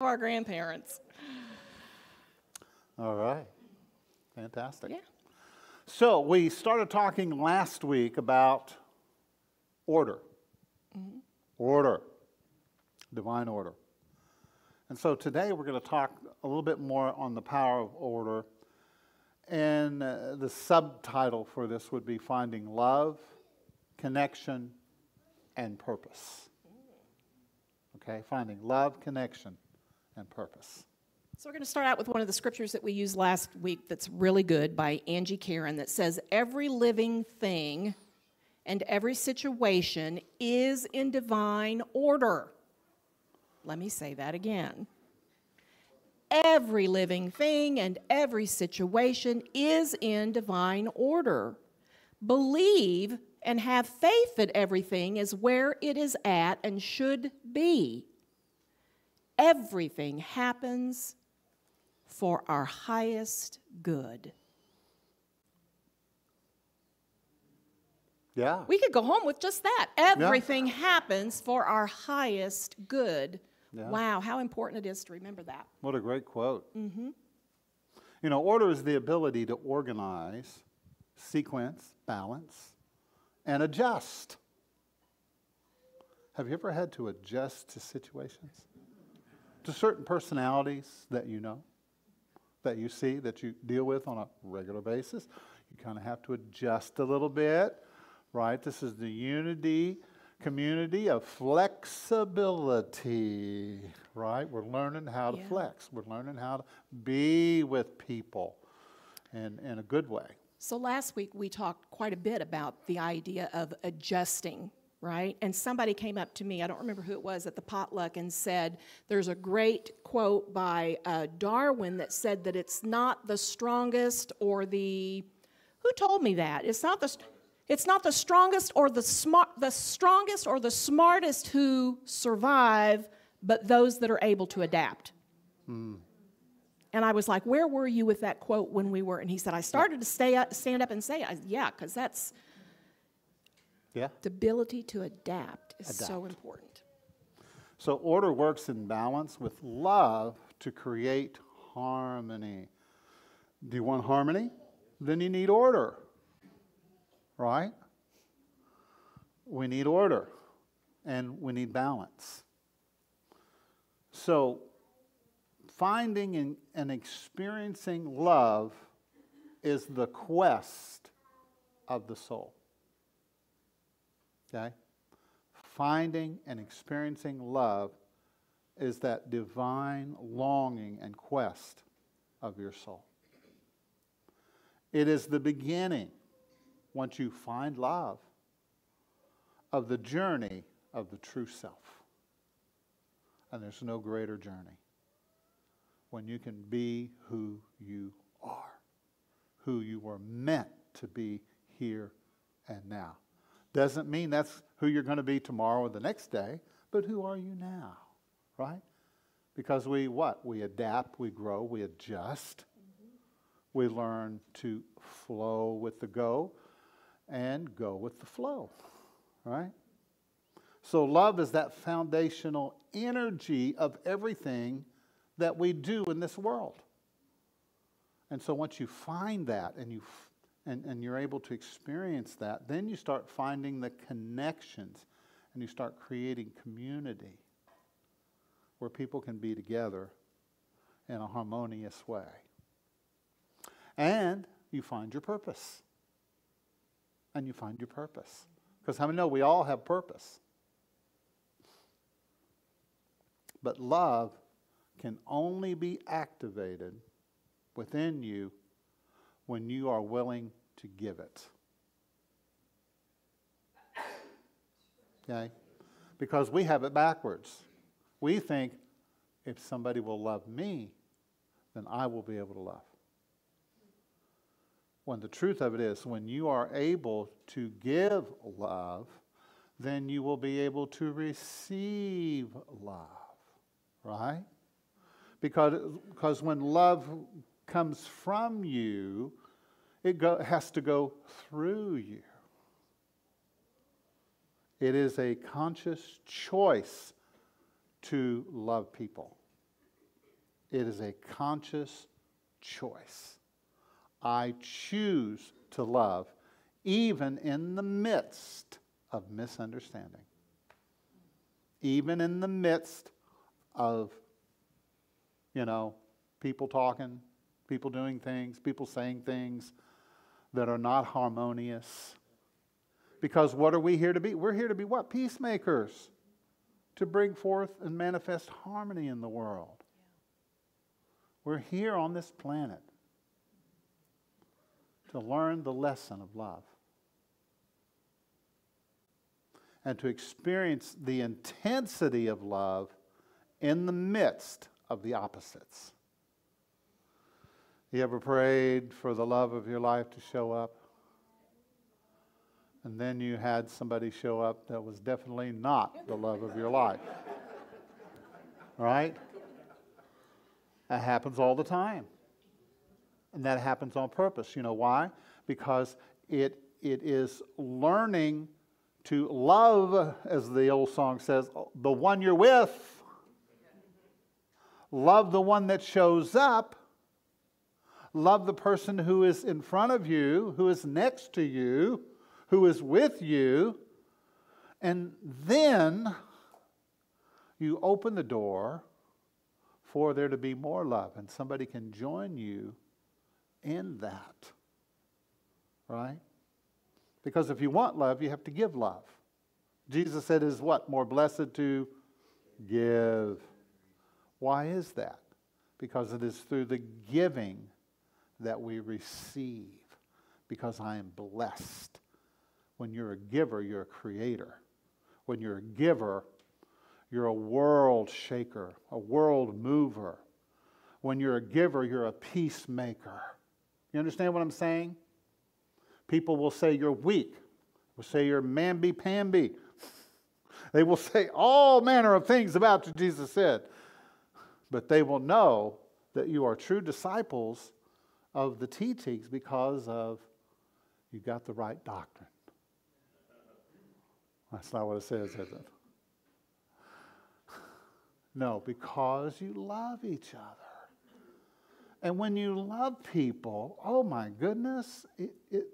our grandparents. All right. Fantastic. Yeah. So we started talking last week about order. Order. Divine order. And so today we're going to talk a little bit more on the power of order. And uh, the subtitle for this would be Finding Love, Connection, and Purpose. Okay, finding love, connection, and purpose. So we're going to start out with one of the scriptures that we used last week that's really good by Angie Karen that says, Every living thing and every situation is in divine order. Let me say that again. Every living thing and every situation is in divine order. Believe and have faith that everything is where it is at and should be. Everything happens for our highest good. Yeah. We could go home with just that. Everything happens for our highest good. Yeah. Wow, how important it is to remember that. What a great quote. Mm-hmm. You know, order is the ability to organize, sequence, balance, and adjust. Have you ever had to adjust to situations? To certain personalities that you know, that you see, that you deal with on a regular basis? You kind of have to adjust a little bit, right? This is the unity community of flexibility, right? We're learning how to Yeah. flex. We're learning how to be with people in, in a good way. So last week we talked quite a bit about the idea of adjusting, right? And somebody came up to me, I don't remember who it was at the potluck, and said, There's a great quote by uh, Darwin that said that it's not the strongest or the. Who told me that? It's not the. It's not the strongest or the smart, the strongest or the smartest who survive, but those that are able to adapt. And I was like, "Where were you with that quote when we were?" And he said, "I started to stay up, stand up and say. I, yeah, because that's Yeah? the ability to adapt is so important." So order works in balance with love to create harmony. Do you want harmony? Then you need order. Right? We need order and we need balance. So finding and, and experiencing love is the quest of the soul. Okay? finding and experiencing love is that divine longing and quest of your soul. It is the beginning, once you find love, of the journey of the true self. And there's no greater journey when you can be who you are, who you were meant to be here and now. Doesn't mean that's who you're going to be tomorrow or the next day, but who are you now, right? Because we what? We adapt, we grow, we adjust. We learn to flow with the go and go with the flow, right? So love is that foundational energy of everything that we do in this world. And so once you find that and you and, and you're able to experience that, then you start finding the connections and you start creating community where people can be together in a harmonious way. And you find your purpose. And you find your purpose. Because how many know we all have purpose? But love can only be activated within you when you are willing to give it. Okay? Because we have it backwards. We think if somebody will love me, then I will be able to love. When the truth of it is, when you are able to give love, then you will be able to receive love. Right? Because, because when love comes from you, it go, has to go through you. It is a conscious choice to love people. It is a conscious choice. I choose to love even in the midst of misunderstanding, even in the midst of, you know, people talking, people doing things, people saying things that are not harmonious. Because what are we here to be? We're here to be what? Peacemakers. To bring forth and manifest harmony in the world. We're here on this planet to learn the lesson of love and to experience the intensity of love in the midst of the opposites. You ever prayed for the love of your life to show up? And then you had somebody show up that was definitely not the love of your life. Right? That happens all the time. And that happens on purpose. You know why? Because it, it is learning to love, as the old song says, the one you're with. Love the one that shows up. Love the person who is in front of you, who is next to you, who is with you. And then you open the door for there to be more love, and somebody can join you in that. Right? Because if you want love, you have to give love. Jesus said, is what? More blessed to give. Why is that? Because it is through the giving that we receive. Because I am blessed. When you're a giver, you're a creator. When you're a giver, you're a world shaker, a world mover. When you're a giver, you're a peacemaker. You understand what I'm saying? People will say you're weak, will say you're mamby pamby. They will say all manner of things about you, Jesus said. But they will know that you are true disciples of the teachings because of you got the right doctrine. That's not what it says, is it? No, because you love each other. And when you love people, oh my goodness, it, it,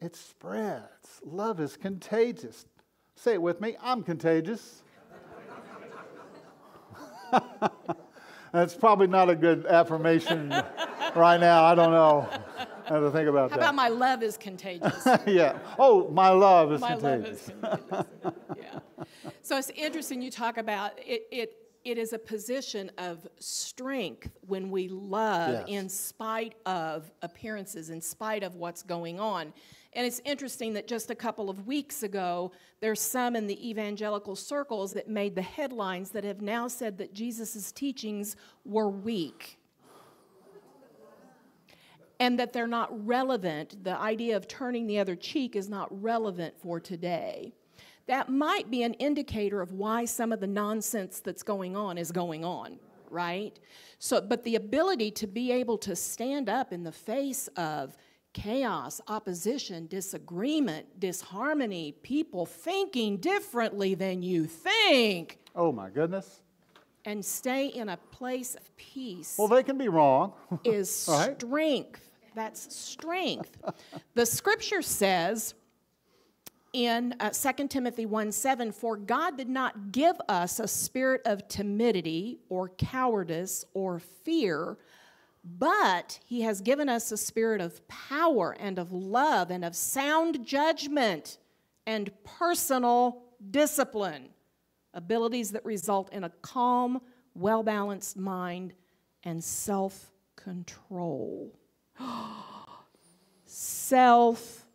it spreads. Love is contagious. Say it with me I'm contagious. That's probably not a good affirmation right now. I don't know how to think about How that. about my love is contagious? yeah. Oh, my love is my contagious. love is contagious. yeah. So it's interesting you talk about it, it. It is a position of strength when we love Yes. in spite of appearances, in spite of what's going on. And it's interesting that just a couple of weeks ago, there's some in the evangelical circles that made the headlines that have now said that Jesus' teachings were weak and that they're not relevant. The idea of turning the other cheek is not relevant for today. That might be an indicator of why some of the nonsense that's going on is going on, right? So, but the ability to be able to stand up in the face of chaos, opposition, disagreement, disharmony, people thinking differently than you think, Oh, my goodness. and stay in a place of peace Well, they can be wrong. is Right. strength. That's strength. the scripture says in uh, 2 Timothy 1 7, For God did not give us a spirit of timidity or cowardice or fear, but He has given us a spirit of power and of love and of sound judgment and personal discipline, abilities that result in a calm, well balanced mind and self control. Self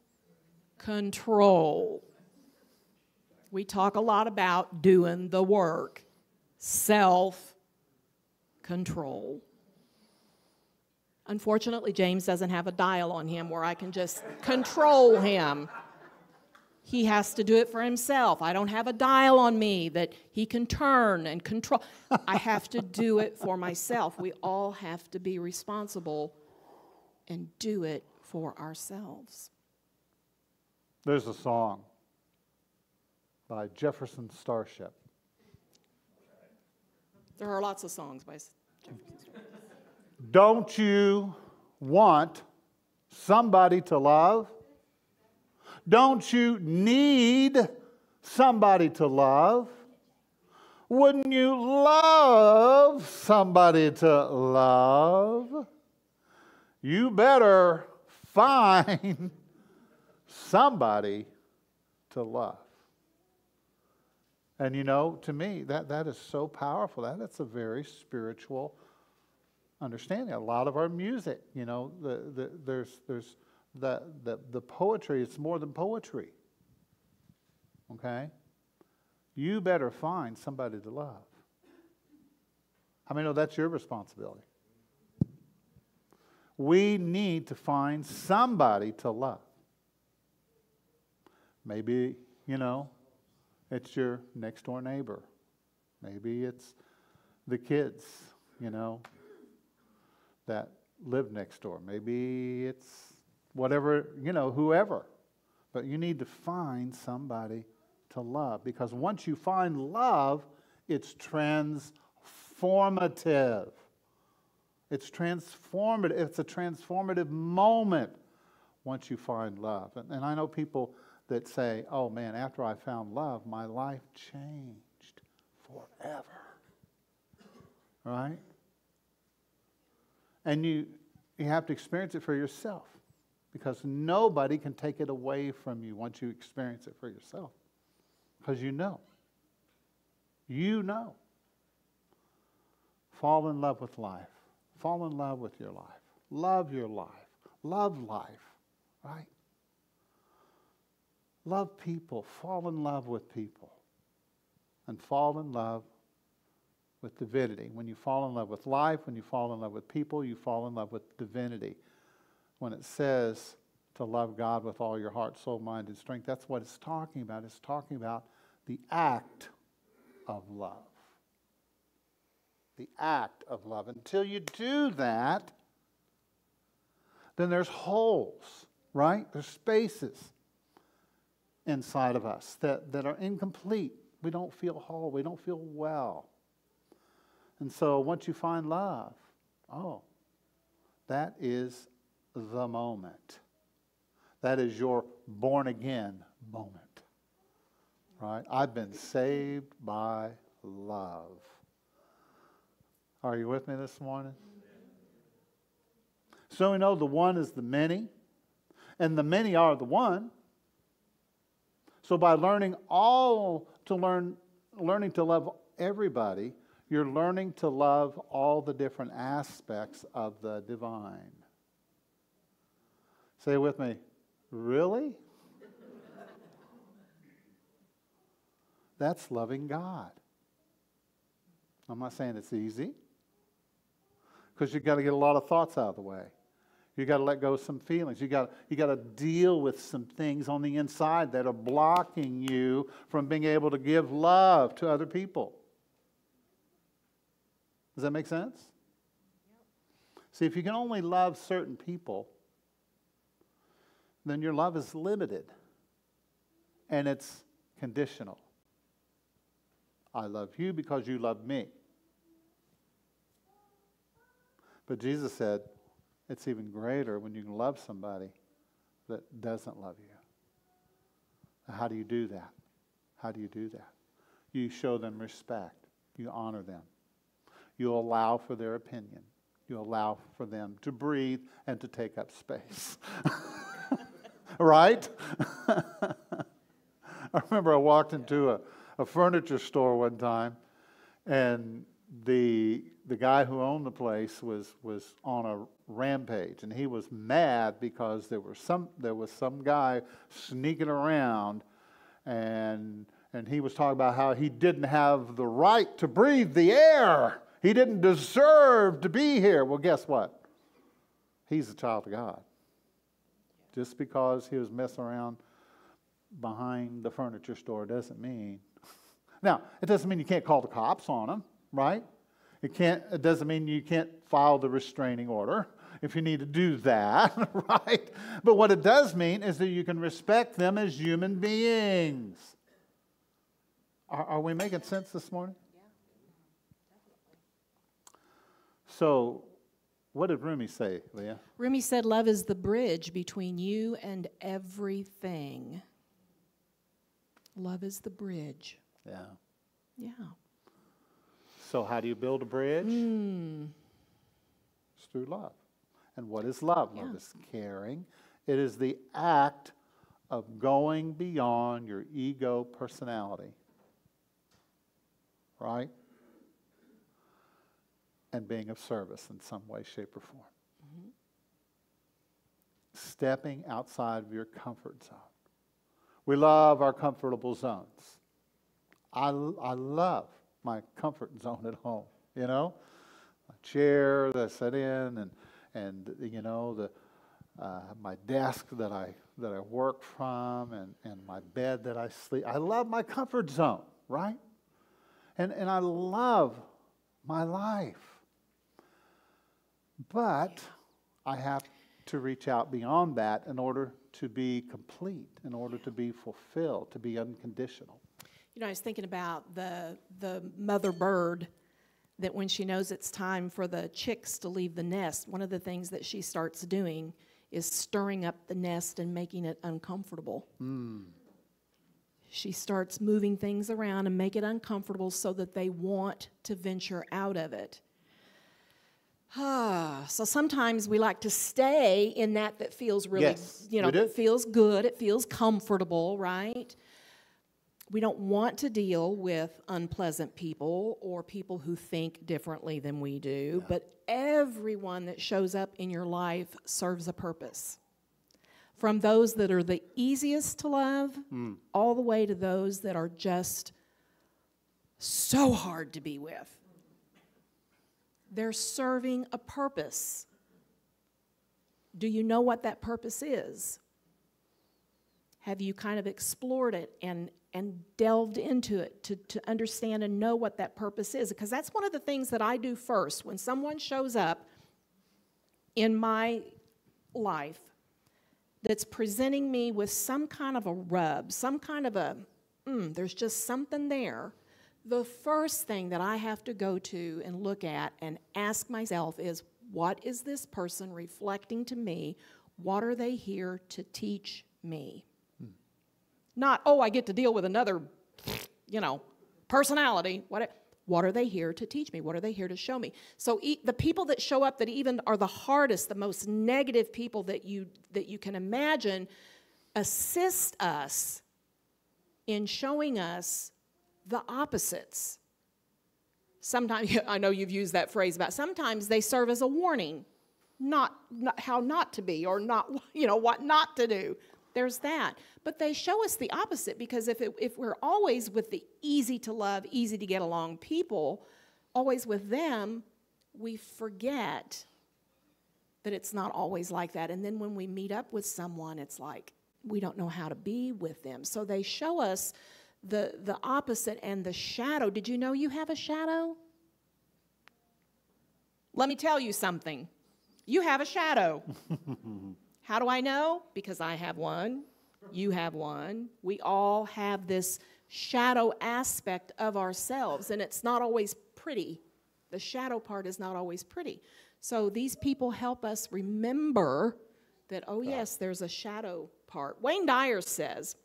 control. We talk a lot about doing the work, self control. Unfortunately, James doesn't have a dial on him where I can just control him. He has to do it for himself. I don't have a dial on me that he can turn and control. I have to do it for myself. We all have to be responsible and do it for ourselves. There's a song by Jefferson Starship. There are lots of songs by Jefferson Starship. Don't you want somebody to love? Don't you need somebody to love? Wouldn't you love somebody to love? You better find somebody to love. And you know, to me, that, that is so powerful. That, that's a very spiritual understanding. A lot of our music, you know, the, the, there's, there's the, the, the poetry, it's more than poetry. Okay? You better find somebody to love. How many know that's your responsibility? We need to find somebody to love. Maybe, you know, it's your next door neighbor. Maybe it's the kids, you know, that live next door. Maybe it's whatever, you know, whoever. But you need to find somebody to love because once you find love, it's transformative. It's transformative. It's a transformative moment once you find love. And, and I know people that say, oh man, after I found love, my life changed forever. Right? And you, you have to experience it for yourself because nobody can take it away from you once you experience it for yourself because you know. You know. Fall in love with life. Fall in love with your life. Love your life. Love life, right? Love people. Fall in love with people. And fall in love with divinity. When you fall in love with life, when you fall in love with people, you fall in love with divinity. When it says to love God with all your heart, soul, mind, and strength, that's what it's talking about. It's talking about the act of love. The act of love. Until you do that, then there's holes, right? There's spaces inside of us that, that are incomplete. We don't feel whole. We don't feel well. And so once you find love, oh, that is the moment. That is your born again moment. Right? I've been saved by love. Are you with me this morning? So we know the one is the many, and the many are the one. So by learning all to learn learning to love everybody, you're learning to love all the different aspects of the divine. Say with me, really? That's loving God. I'm not saying it's easy, because you've got to get a lot of thoughts out of the way. you've got to let go of some feelings. You got you got to deal with some things on the inside that are blocking you from being able to give love to other people. Does that make sense? Yep. See, if you can only love certain people, then your love is limited and it's conditional. I love you because you love me. But Jesus said it's even greater when you can love somebody that doesn't love you. How do you do that? How do you do that? You show them respect, you honor them. You allow for their opinion. You allow for them to breathe and to take up space. right? I remember I walked into a, a furniture store one time, and the the guy who owned the place was was on a rampage, and he was mad because there was some there was some guy sneaking around, and and he was talking about how he didn't have the right to breathe the air. He didn't deserve to be here. Well, guess what? He's a child of God. Just because he was messing around behind the furniture store doesn't mean. Now, it doesn't mean you can't call the cops on him, right? It, can't, it doesn't mean you can't file the restraining order if you need to do that, right? But what it does mean is that you can respect them as human beings. Are, are we making sense this morning? Yeah. So, what did Rumi say, Leah? Rumi said, Love is the bridge between you and everything. Love is the bridge. Yeah. Yeah. So, how do you build a bridge? Hmm. It's through love. And what is love? Love is caring. It is the act of going beyond your ego personality. Right? And being of service in some way, shape, or form. Stepping outside of your comfort zone. We love our comfortable zones. I, I love my comfort zone at home, you know? My chair that I sit in and, and you know, the, uh, my desk that I, that I work from and, and my bed that I sleep. I love my comfort zone, right? And, and I love my life. But I have to reach out beyond that in order to be complete, in order to be fulfilled, to be unconditional. You know, I was thinking about the, the mother bird that when she knows it's time for the chicks to leave the nest, one of the things that she starts doing is stirring up the nest and making it uncomfortable. She starts moving things around and make it uncomfortable so that they want to venture out of it. Ah, so sometimes we like to stay in that that feels really, Yes, you know, feels good, it feels comfortable, right? We don't want to deal with unpleasant people or people who think differently than we do, but everyone that shows up in your life serves a purpose. From those that are the easiest to love, hmm. all the way to those that are just so hard to be with. They're serving a purpose. Do you know what that purpose is? Have you kind of explored it and, and delved into it to, to understand and know what that purpose is? Because that's one of the things that I do first. When someone shows up in my life that's presenting me with some kind of a rub, some kind of a, mm, there's just something there. The first thing that I have to go to and look at and ask myself is what is this person reflecting to me? What are they here to teach me? Not, oh, I get to deal with another, you know, personality. What, what are they here to teach me? What are they here to show me? So e- the people that show up that even are the hardest, the most negative people that you that you can imagine, assist us in showing us the opposites. Sometimes I know you've used that phrase about sometimes they serve as a warning, not, not how not to be or not you know what not to do. There's that. But they show us the opposite because if, it, if we're always with the easy to love, easy to get along people, always with them, we forget that it's not always like that. And then when we meet up with someone, it's like we don't know how to be with them. So they show us the, the opposite and the shadow. Did you know you have a shadow? Let me tell you something. You have a shadow. How do I know? Because I have one, you have one. We all have this shadow aspect of ourselves, and it's not always pretty. The shadow part is not always pretty. So these people help us remember that, oh, yes, there's a shadow part. Wayne Dyer says,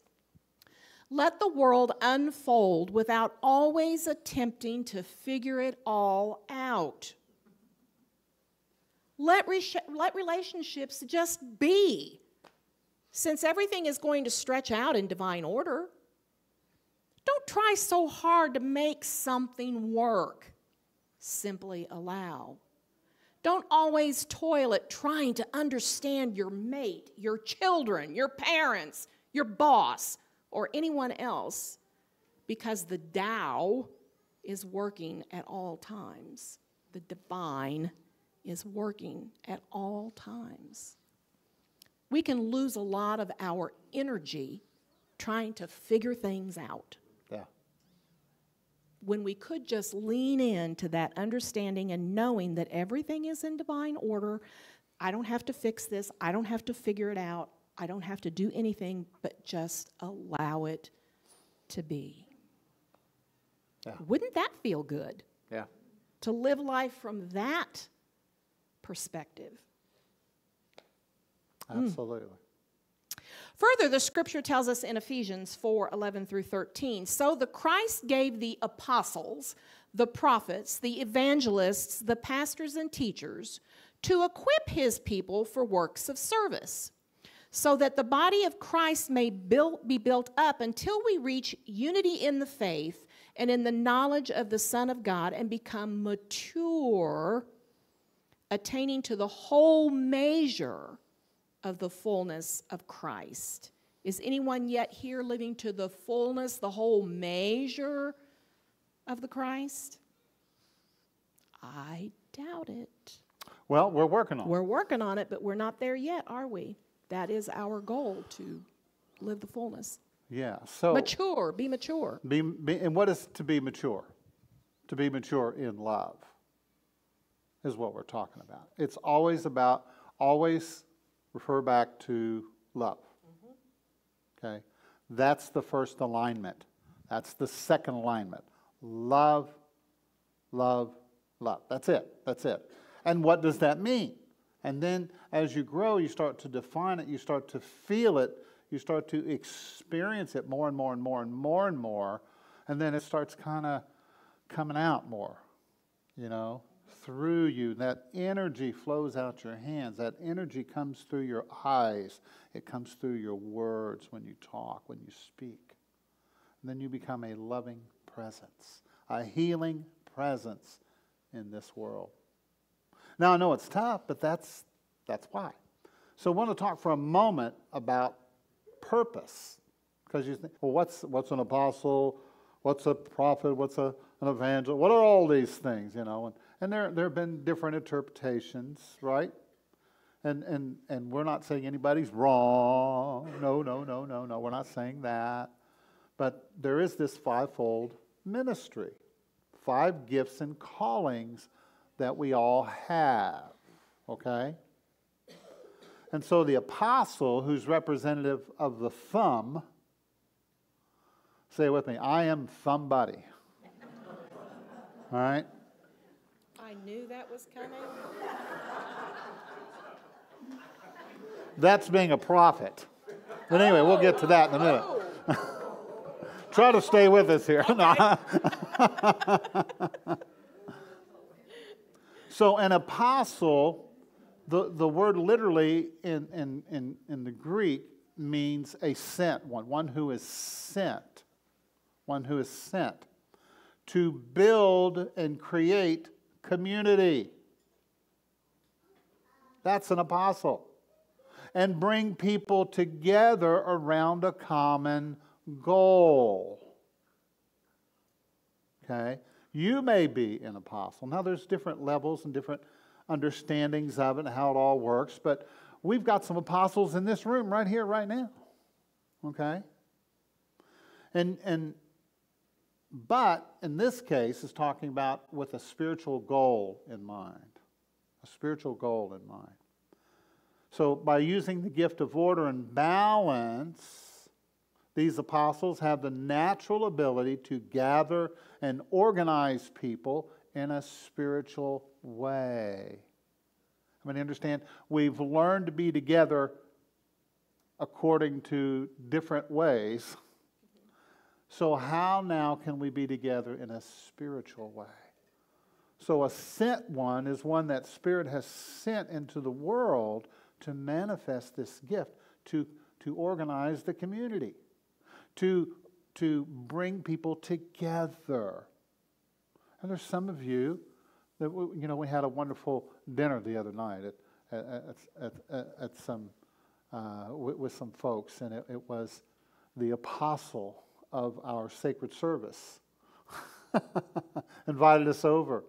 let the world unfold without always attempting to figure it all out. Let, re- let relationships just be. Since everything is going to stretch out in divine order, don't try so hard to make something work. Simply allow. Don't always toil at trying to understand your mate, your children, your parents, your boss, or anyone else, because the Tao is working at all times. The divine is working at all times. We can lose a lot of our energy trying to figure things out Yeah. when we could just lean into that understanding and knowing that everything is in divine order. I don't have to fix this, I don't have to figure it out, I don't have to do anything but just allow it to be. Yeah. Wouldn't that feel good? Yeah. To live life from that perspective. Hmm. Absolutely. Further, the scripture tells us in Ephesians 4 11 through 13 so the Christ gave the apostles, the prophets, the evangelists, the pastors, and teachers to equip his people for works of service, so that the body of Christ may build, be built up until we reach unity in the faith and in the knowledge of the Son of God and become mature, attaining to the whole measure of the fullness of Christ. Is anyone yet here living to the fullness, the whole measure of the Christ? I doubt it. Well, we're working on it. We're working on it, but we're not there yet, are we? That is our goal to live the fullness. Yeah. So Mature, be mature. be, be and what is to be mature? To be mature in love is what we're talking about. It's always about always refer back to love. Mm-hmm. Okay? That's the first alignment. That's the second alignment. Love, love, love. That's it. That's it. And what does that mean? And then as you grow, you start to define it, you start to feel it, you start to experience it more and more and more and more and more. And then it starts kind of coming out more, you know, through you. That energy flows out your hands. That energy comes through your eyes. It comes through your words when you talk, when you speak. And then you become a loving presence, a healing presence in this world. Now, I know it's tough, but that's, that's why. So, I want to talk for a moment about purpose. Because you think, well, what's, what's an apostle? What's a prophet? What's a, an evangelist? What are all these things, you know? And, and there, there have been different interpretations, right? And, and, and we're not saying anybody's wrong. No, no, no, no, no. We're not saying that. But there is this fivefold ministry, five gifts and callings that we all have, okay? And so the apostle, who's representative of the thumb, say with me, I am somebody. All right? Knew that was coming. That's being a prophet. But anyway, we'll get to that in a minute. Oh. Try to stay with us here. so, an apostle, the, the word literally in, in, in, in the Greek means a sent one, one who is sent, one who is sent to build and create community. That's an apostle. And bring people together around a common goal. Okay? You may be an apostle. Now, there's different levels and different understandings of it and how it all works, but we've got some apostles in this room right here, right now. Okay? And, and but in this case, is talking about with a spiritual goal in mind. A spiritual goal in mind. So, by using the gift of order and balance, these apostles have the natural ability to gather and organize people in a spiritual way. I mean, understand, we've learned to be together according to different ways. So, how now can we be together in a spiritual way? So, a sent one is one that Spirit has sent into the world to manifest this gift, to, to organize the community, to, to bring people together. And there's some of you that, we, you know, we had a wonderful dinner the other night at, at, at, at, at some, uh, with, with, some folks, and it, it was the apostle of our sacred service invited us over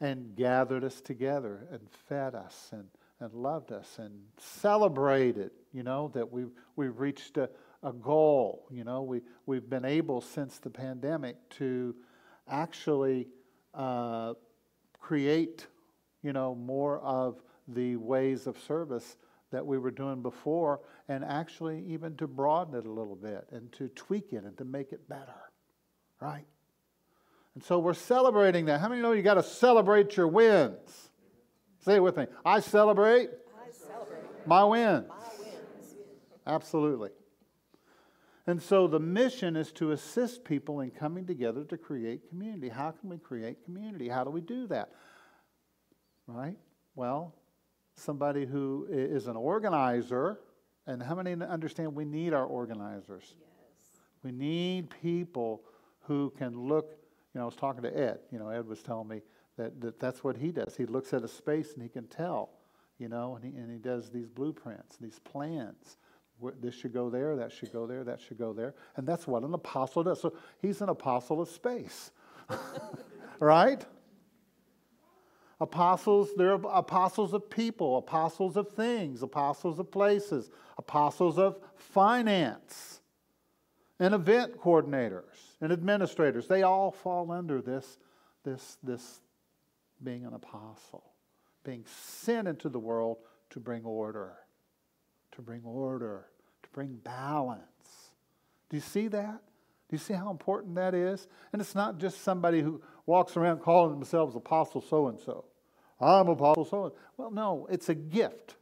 and gathered us together and fed us and, and loved us and celebrated, you know, that we've, we've reached a, a goal. You know, we, we've been able since the pandemic to actually uh, create, you know, more of the ways of service that we were doing before and actually even to broaden it a little bit and to tweak it and to make it better, right? And so we're celebrating that. How many know you got to celebrate your wins? Say it with me. I celebrate, I celebrate my wins. my wins. Absolutely. And so the mission is to assist people in coming together to create community. How can we create community? How do we do that? Right? Well, somebody who is an organizer, and how many understand we need our organizers? Yes. We need people who can look. You know, I was talking to Ed. You know, Ed was telling me that, that that's what he does. He looks at a space and he can tell, you know, and he, and he does these blueprints, these plans. This should go there, that should go there, that should go there. And that's what an apostle does. So he's an apostle of space, right? Apostles, they're apostles of people, apostles of things, apostles of places, apostles of finance, and event coordinators and administrators. They all fall under this, this, this being an apostle, being sent into the world to bring order, to bring order, to bring balance. Do you see that? Do you see how important that is? And it's not just somebody who walks around calling themselves apostle so and so. I'm apostle so Well, no, it's a gift.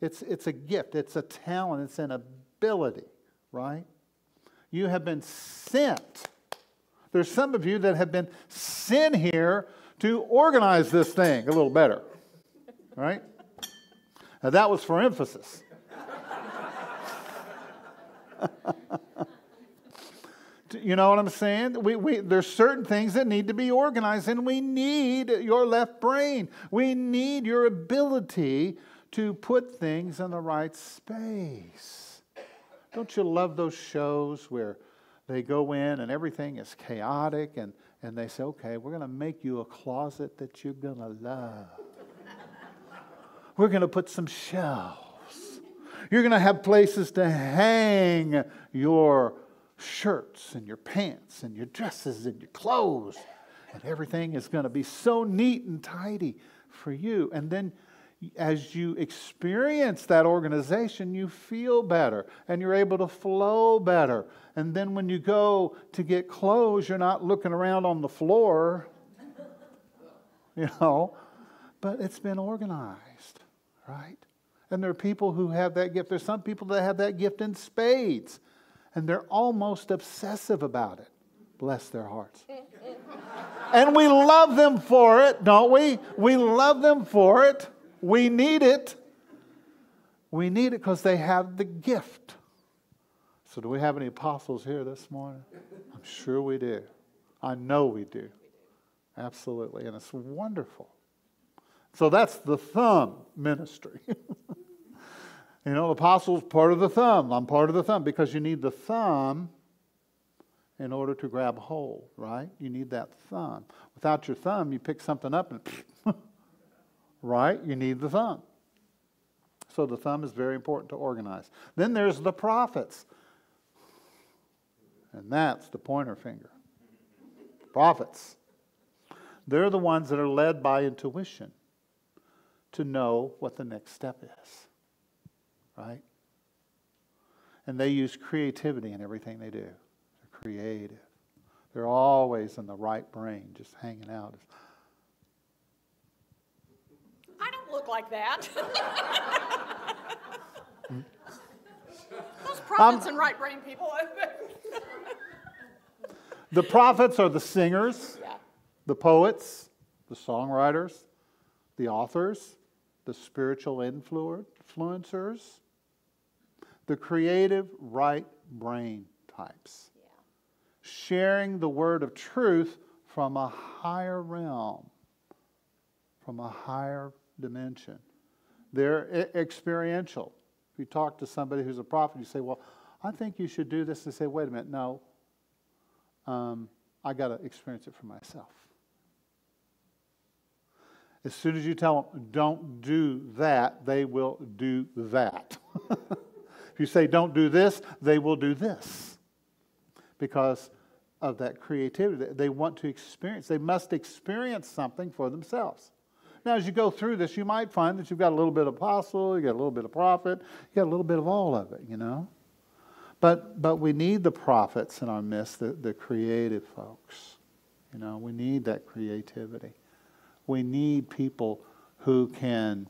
It's, it's a gift. It's a talent. It's an ability, right? You have been sent. There's some of you that have been sent here to organize this thing a little better, right? Now, that was for emphasis. You know what I'm saying? We, we, there's certain things that need to be organized, and we need your left brain. We need your ability to put things in the right space. Don't you love those shows where they go in and everything is chaotic and, and they say, okay, we're going to make you a closet that you're going to love. we're going to put some shelves. You're going to have places to hang your shirts and your pants and your dresses and your clothes. And everything is going to be so neat and tidy for you. And then as you experience that organization, you feel better and you're able to flow better. And then when you go to get clothes, you're not looking around on the floor, you know, but it's been organized, right? And there are people who have that gift. There's some people that have that gift in spades, and they're almost obsessive about it. Bless their hearts. and we love them for it, don't we? We love them for it. We need it. We need it because they have the gift. So, do we have any apostles here this morning? I'm sure we do. I know we do. Absolutely. And it's wonderful. So, that's the thumb ministry. you know, the apostles part of the thumb. I'm part of the thumb because you need the thumb in order to grab hold, right? You need that thumb. Without your thumb, you pick something up and right? You need the thumb. So the thumb is very important to organize. Then there's the prophets. And that's the pointer finger. Prophets. They're the ones that are led by intuition to know what the next step is. Right? And they use creativity in everything they do. They're creative. They're always in the right brain, just hanging out I don't look like that. Those prophets um, and right brain people. the prophets are the singers, yeah. the poets, the songwriters, the authors, the spiritual influencers, the creative right brain types. Sharing the word of truth from a higher realm, from a higher dimension. They're experiential. If you talk to somebody who's a prophet, you say, Well, I think you should do this. They say, Wait a minute, no. Um, I got to experience it for myself. As soon as you tell them, don't do that, they will do that. you say, don't do this, they will do this. Because of that creativity. They want to experience, they must experience something for themselves. Now, as you go through this, you might find that you've got a little bit of apostle, you got a little bit of prophet, you got a little bit of all of it, you know. But but we need the prophets in our midst, the, the creative folks. You know, we need that creativity. We need people who can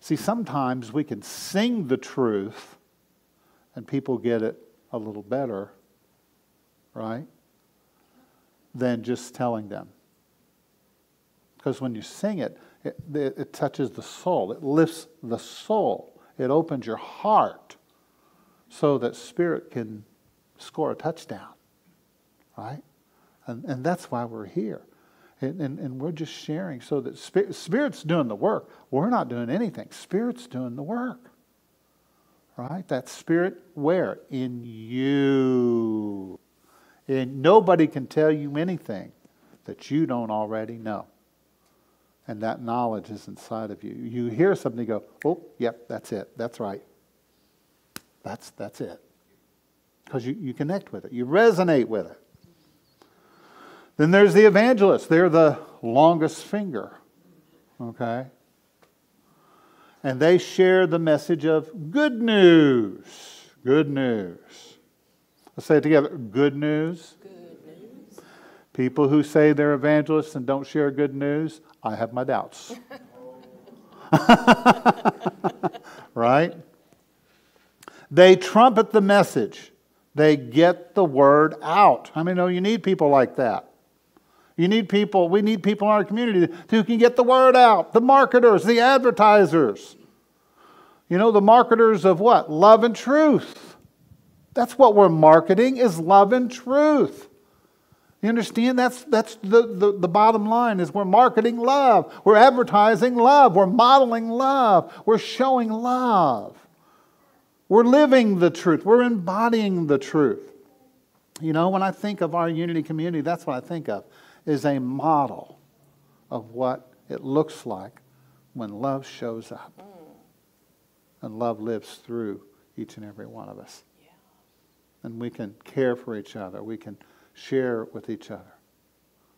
see sometimes we can sing the truth and people get it a little better, right? Than just telling them. Because when you sing it, it, it, touches the soul, it lifts the soul, it opens your heart so that spirit can score a touchdown, right? And, and that's why we're here. And, and, and we're just sharing so that spirit, Spirit's doing the work. We're not doing anything. Spirit's doing the work. Right? That Spirit where? In you. And nobody can tell you anything that you don't already know. And that knowledge is inside of you. You hear something, go, oh, yep, that's it. That's right. That's, that's it. Because you, you connect with it, you resonate with it. Then there's the evangelists. They're the longest finger. Okay? And they share the message of good news. Good news. Let's say it together. Good news. Good news. People who say they're evangelists and don't share good news, I have my doubts. right? They trumpet the message. They get the word out. How many know you need people like that? You need people, we need people in our community who can get the word out. The marketers, the advertisers. You know, the marketers of what? Love and truth. That's what we're marketing is love and truth. You understand? That's, that's the, the, the bottom line is we're marketing love. We're advertising love. We're modeling love. We're showing love. We're living the truth. We're embodying the truth. You know, when I think of our unity community, that's what I think of is a model of what it looks like when love shows up mm. and love lives through each and every one of us. Yeah. And we can care for each other, we can share with each other.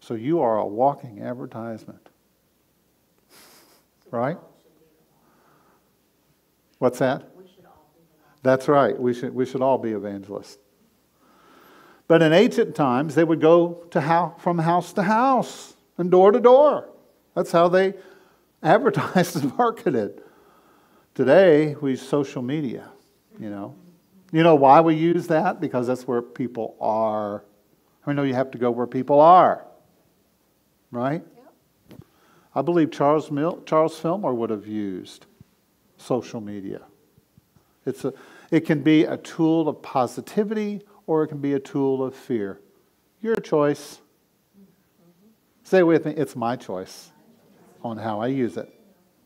So you are a walking advertisement. Right? What's that? That's right. We should, we should all be evangelists. But in ancient times, they would go to how, from house to house and door to door. That's how they advertised and marketed. Today, we use social media, you know. You know why we use that? Because that's where people are. I know you have to go where people are, right? Yep. I believe Charles, Mil- Charles Fillmore would have used social media. It's a, it can be a tool of positivity or it can be a tool of fear. Your choice. Say with me, it's my choice on how I use it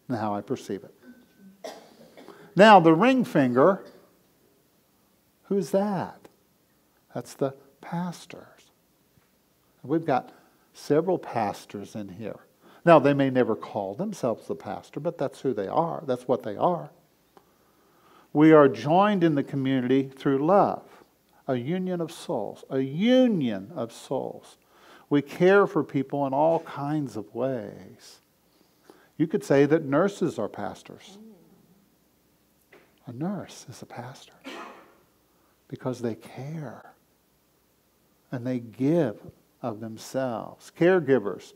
and how I perceive it. Now, the ring finger, who's that? That's the pastors. We've got several pastors in here. Now, they may never call themselves the pastor, but that's who they are. That's what they are. We are joined in the community through love a union of souls, a union of souls. We care for people in all kinds of ways. You could say that nurses are pastors. A nurse is a pastor because they care and they give of themselves. Caregivers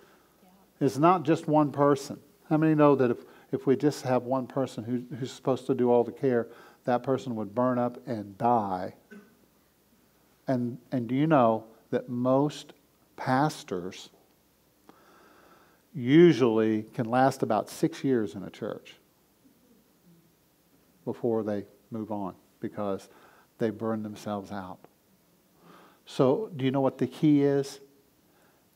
yeah. is not just one person. How many know that if, if we just have one person who, who's supposed to do all the care, that person would burn up and die and, and do you know that most pastors usually can last about six years in a church before they move on because they burn themselves out. So, do you know what the key is?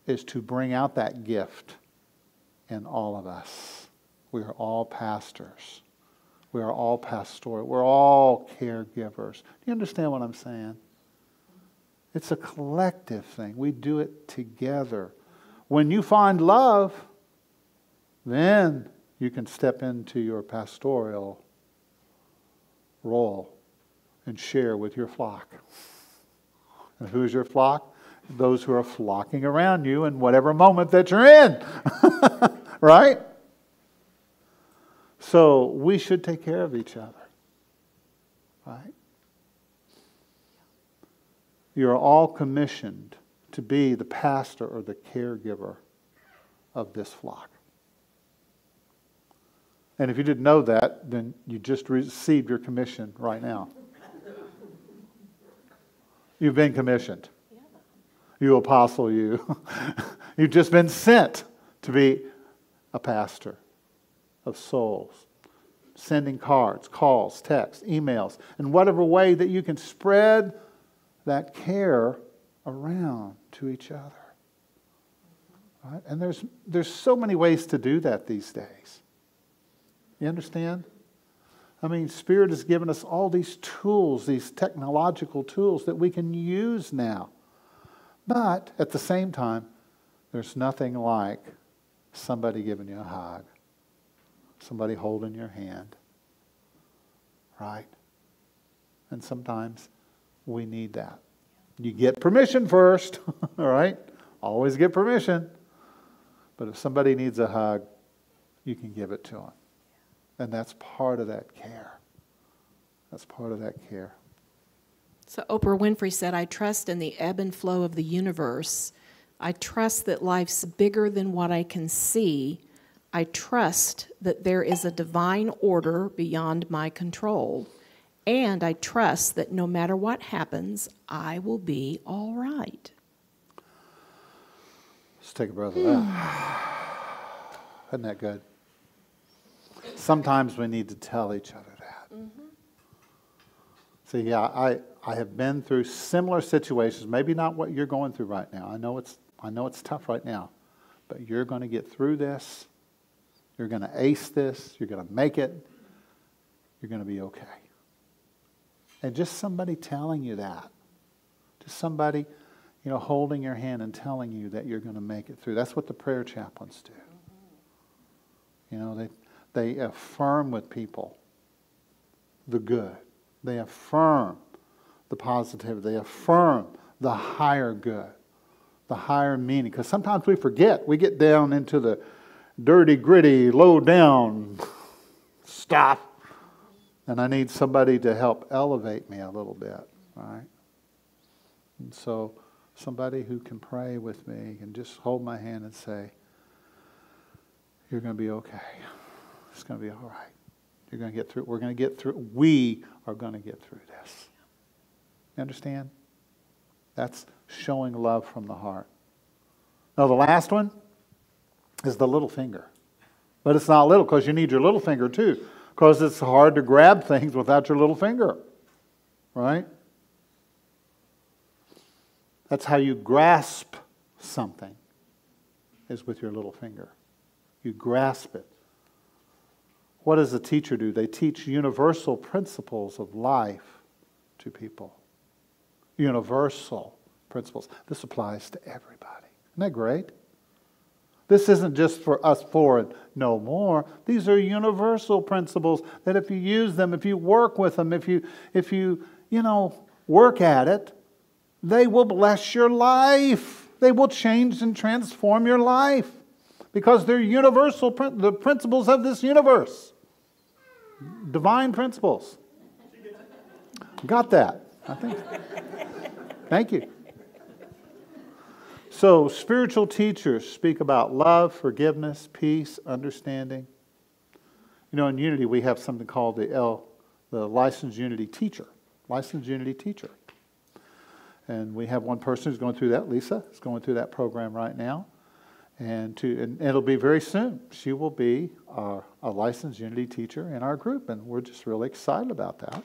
Is to bring out that gift in all of us. We are all pastors. We are all pastoral. We're all caregivers. Do you understand what I'm saying? It's a collective thing. We do it together. When you find love, then you can step into your pastoral role and share with your flock. And who's your flock? Those who are flocking around you in whatever moment that you're in. right? So we should take care of each other. Right? You're all commissioned to be the pastor or the caregiver of this flock. And if you didn't know that, then you just received your commission right now. You've been commissioned. You apostle, you. You've just been sent to be a pastor of souls, sending cards, calls, texts, emails, in whatever way that you can spread that care around to each other. Right? And there's, there's so many ways to do that these days. You understand? I mean, Spirit has given us all these tools, these technological tools that we can use now. But at the same time, there's nothing like somebody giving you a hug, somebody holding your hand, right? And sometimes we need that. You get permission first, all right? Always get permission. But if somebody needs a hug, you can give it to them. And that's part of that care. That's part of that care. So Oprah Winfrey said, I trust in the ebb and flow of the universe. I trust that life's bigger than what I can see. I trust that there is a divine order beyond my control. And I trust that no matter what happens, I will be all right. Let's take a breath of that. Isn't that good? Sometimes we need to tell each other that. Mm-hmm. See, yeah, I, I have been through similar situations, maybe not what you're going through right now. I know it's, I know it's tough right now, but you're going to get through this. You're going to ace this. You're going to make it. You're going to be okay. And just somebody telling you that, just somebody, you know, holding your hand and telling you that you're going to make it through. That's what the prayer chaplains do. You know, they, they affirm with people the good. They affirm the positive. They affirm the higher good, the higher meaning. Because sometimes we forget. We get down into the dirty, gritty, low down stuff and I need somebody to help elevate me a little bit, right? And so somebody who can pray with me and just hold my hand and say, You're going to be okay. It's going to be all right. You're going to get through. We're going to get through. We are going to get through this. You understand? That's showing love from the heart. Now, the last one is the little finger. But it's not little because you need your little finger too because it's hard to grab things without your little finger, right? That's how you grasp something, is with your little finger. You grasp it. What does a teacher do? They teach universal principles of life to people. Universal principles. This applies to everybody. Isn't that great? This isn't just for us and no more. These are universal principles that if you use them, if you work with them, if you, if you, you know, work at it, they will bless your life. They will change and transform your life because they're universal, the principles of this universe. Divine principles. Got that? I think. Thank you. So, spiritual teachers speak about love, forgiveness, peace, understanding. You know, in Unity, we have something called the L, the licensed Unity teacher, licensed Unity teacher. And we have one person who's going through that, Lisa, is going through that program right now. And, to, and it'll be very soon. She will be our, a licensed Unity teacher in our group, and we're just really excited about that.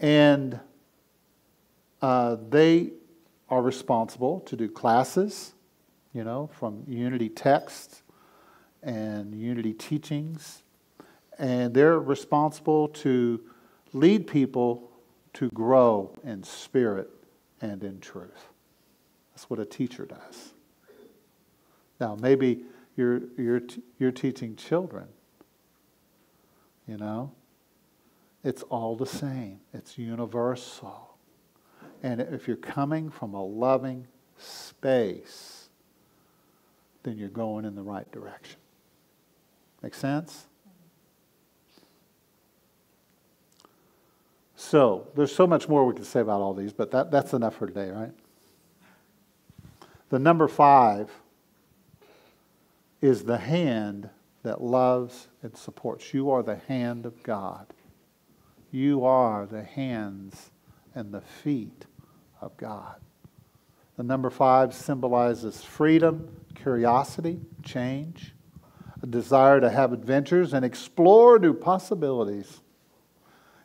And uh, they are responsible to do classes, you know, from Unity texts and Unity teachings. And they're responsible to lead people to grow in spirit and in truth. That's what a teacher does. Now, maybe you're, you're, you're teaching children, you know? It's all the same, it's universal. And if you're coming from a loving space, then you're going in the right direction. Make sense? So, there's so much more we can say about all these, but that, that's enough for today, right? The number five is the hand that loves and supports. You are the hand of God. You are the hands and the feet of God. The number five symbolizes freedom, curiosity, change, a desire to have adventures and explore new possibilities.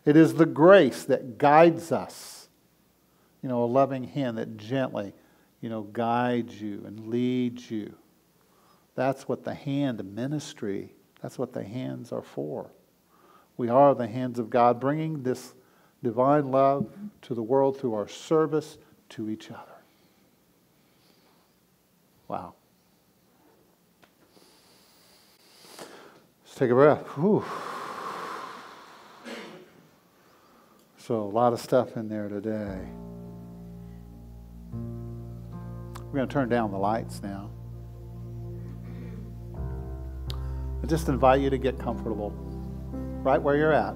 It is the grace that guides us. You know, a loving hand that gently, you know, guides you and leads you. That's what the hand ministry, that's what the hands are for. We are the hands of God, bringing this divine love to the world through our service to each other. Wow. Let's take a breath. Whew. So, a lot of stuff in there today. We're going to turn down the lights now. I just invite you to get comfortable right where you're at.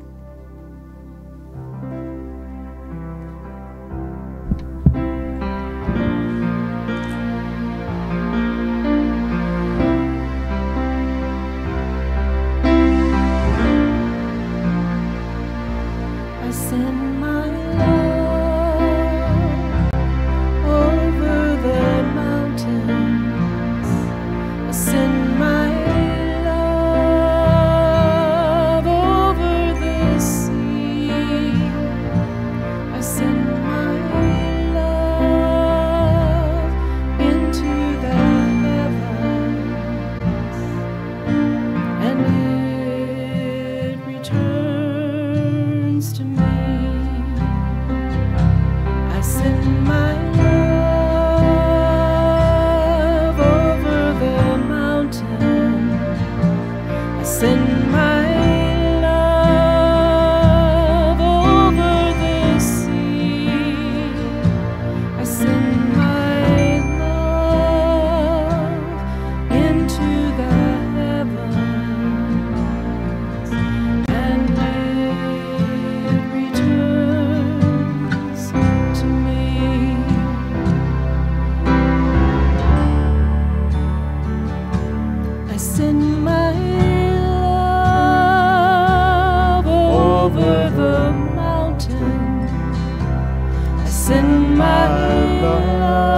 together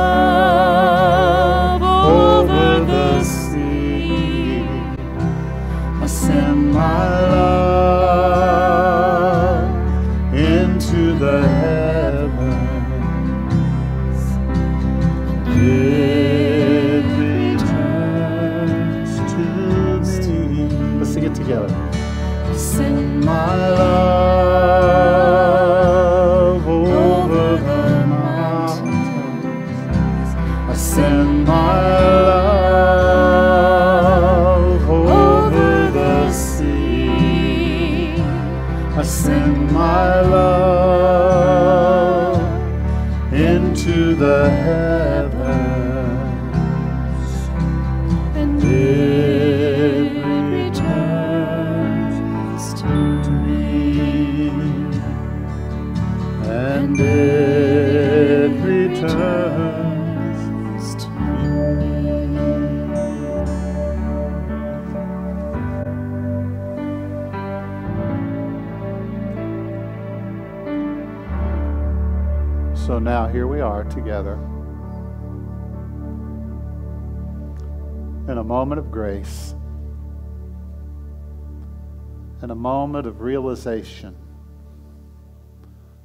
realization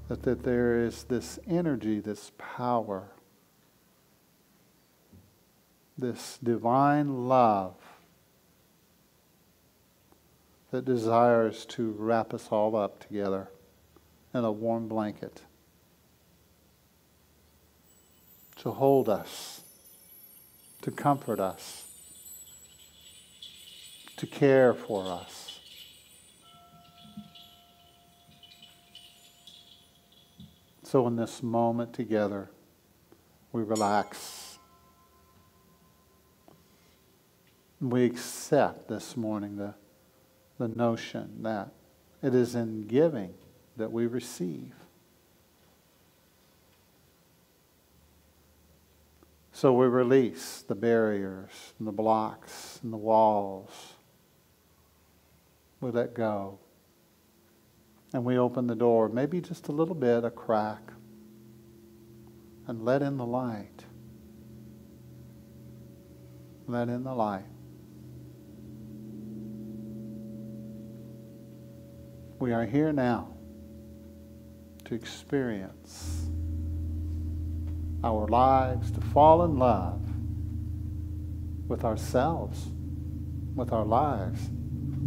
that, that there is this energy, this power, this divine love that desires to wrap us all up together in a warm blanket. to hold us, to comfort us, to care for us. So, in this moment together, we relax. We accept this morning the, the notion that it is in giving that we receive. So we release the barriers and the blocks and the walls. We let go. And we open the door, maybe just a little bit, a crack, and let in the light. Let in the light. We are here now to experience our lives, to fall in love with ourselves, with our lives,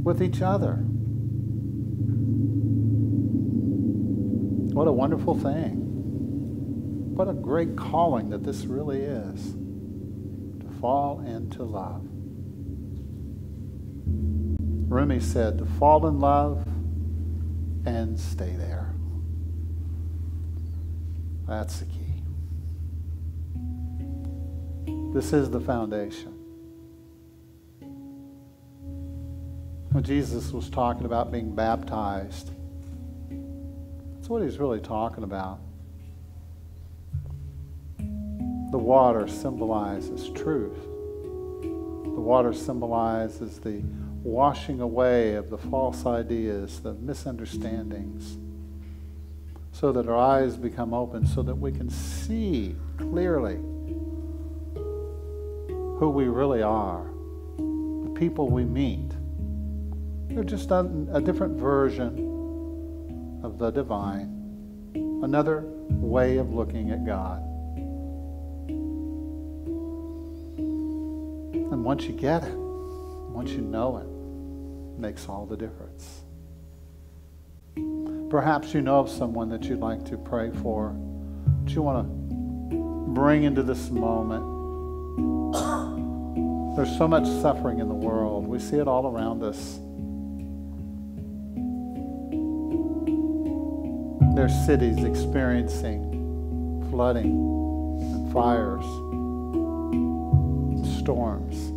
with each other. What a wonderful thing. What a great calling that this really is to fall into love. Rumi said, to fall in love and stay there. That's the key. This is the foundation. When Jesus was talking about being baptized, what he's really talking about. The water symbolizes truth. The water symbolizes the washing away of the false ideas, the misunderstandings, so that our eyes become open, so that we can see clearly who we really are, the people we meet. They're just a, a different version of the divine, another way of looking at God. And once you get it, once you know it, it makes all the difference. Perhaps you know of someone that you'd like to pray for, that you want to bring into this moment. There's so much suffering in the world. We see it all around us. There's cities experiencing flooding and fires, and storms.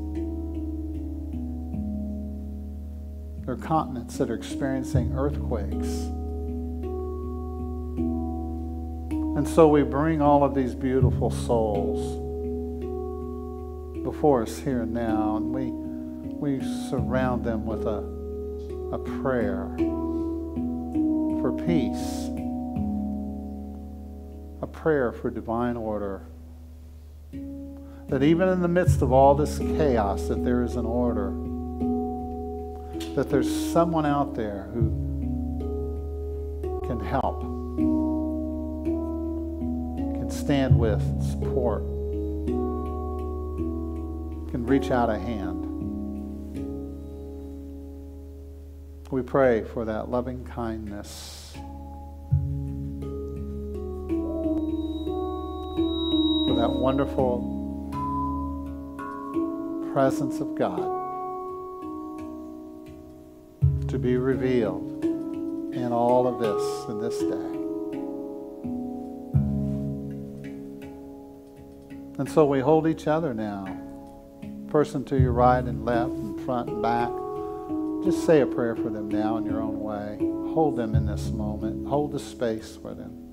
There are continents that are experiencing earthquakes. And so we bring all of these beautiful souls before us here and now, and we, we surround them with a, a prayer for peace, prayer for divine order. That even in the midst of all this chaos, that there is an order. That there's someone out there who can help, can stand with, support can reach out a hand. We pray for that loving kindness. Wonderful presence of God to be revealed in all of this in this day. And so we hold each other now person to your right and left and front and back, just say a prayer for them now in your own way. Hold them in this moment. Hold the space for them.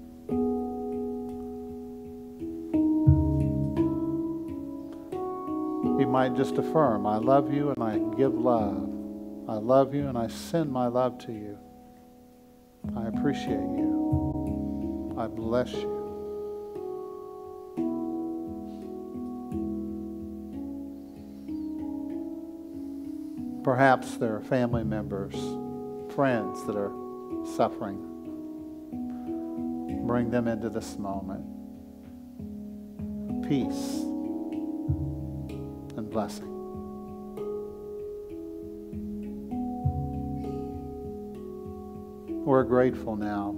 Might just affirm, I love you and I give love. I love you and I send my love to you. I appreciate you. I bless you. Perhaps there are family members, friends that are suffering. Bring them into this moment. Peace blessing. We're grateful now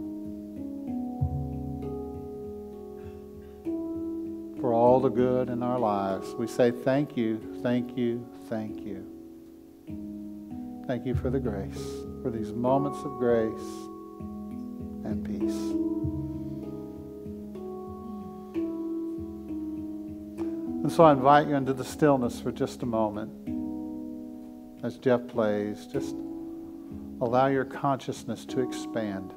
for all the good in our lives. We say thank you, thank you, thank you. Thank you for the grace, for these moments of grace and peace. So I invite you into the stillness for just a moment. As Jeff plays, just allow your consciousness to expand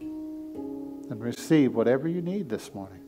and receive whatever you need this morning.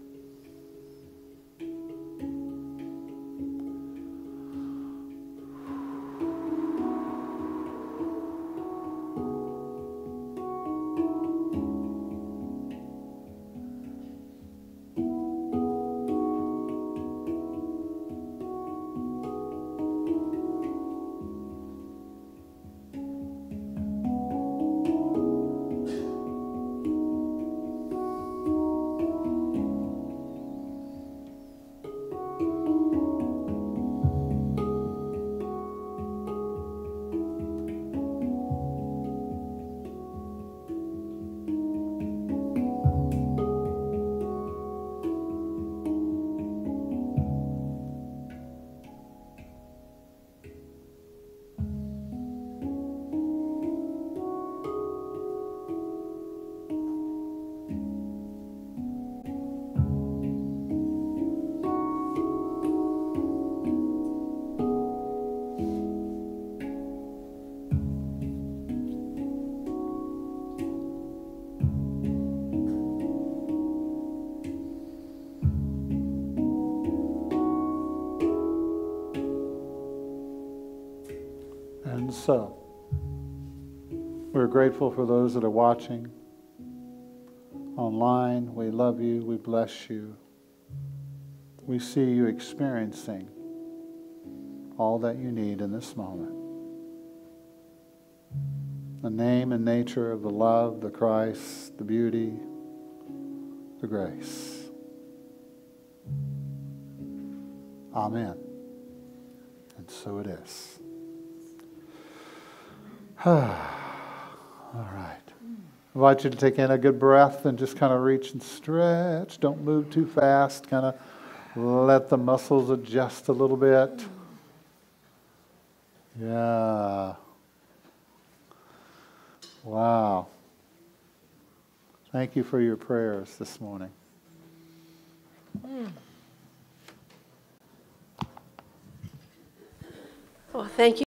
So. We're grateful for those that are watching online. We love you. We bless you. We see you experiencing all that you need in this moment. The name and nature of the love, the Christ, the beauty, the grace. Amen. And so it is. All right. I invite you to take in a good breath and just kind of reach and stretch. Don't move too fast. Kind of let the muscles adjust a little bit. Yeah. Wow. Thank you for your prayers this morning. Well, thank you.